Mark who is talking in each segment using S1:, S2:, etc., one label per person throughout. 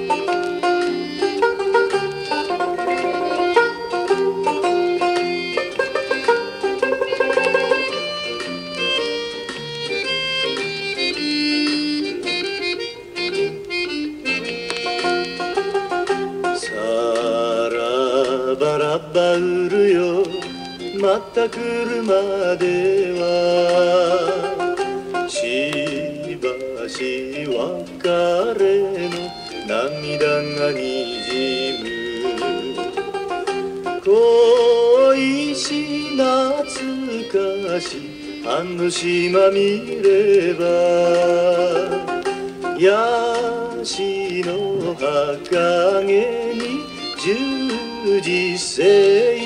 S1: さらばらばうるよ。また来るまでは。恋し懐かしあの島見ればヤシの墓陰に十字星。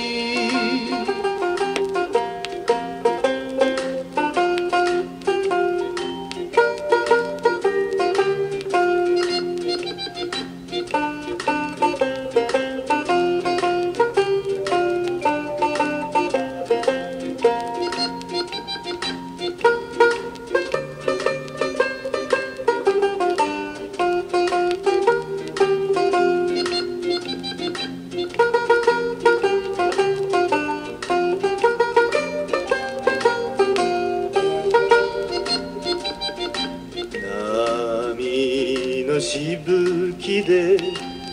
S1: しぶきで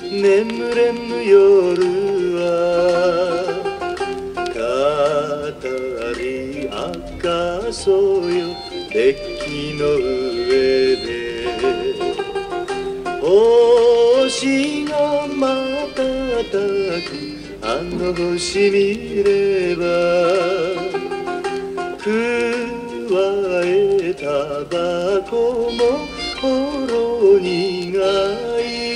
S1: 眠れぬ夜は語り明かそうよデッキの上で。星が瞬くあの星見ればくわえタバコもほろ苦い。